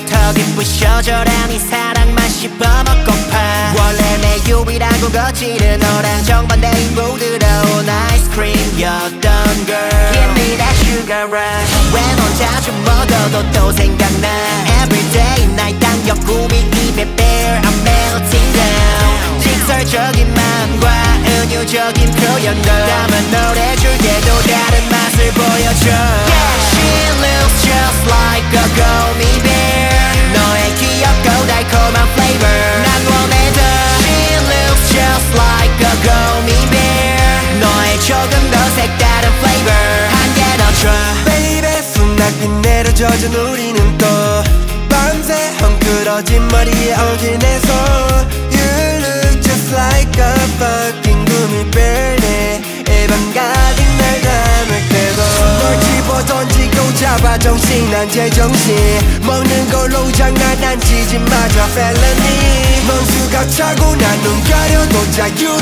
더 기쁘셔져라 네 사랑만 씹어먹고파. 원래 내 유일하고 거칠은 너랑 정반대인 부드러운 아이스크림이었던 girl Give me that sugar rush. 왜 혼자 좀 먹어도 또 생각나. Everyday 날 당겨 꿈이 입에 bear I'm melting down. 직설적인 마음과 은유적인 표현들. 담은 노래 젖은 우리는 또 밤새 헝클어진 머리에 내손 You look just like a fucking gummy bear 내 입안 가득 날 담을 때도 널 집어 던지고 잡아 정신 안 제정신. 먹는 걸로 장난한 지지마자 felony. 넌 수갑 차고 난눈 가려도 자유로운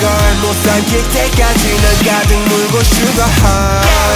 걸못 삼킬 때까지 넌 가득 물고 sugar high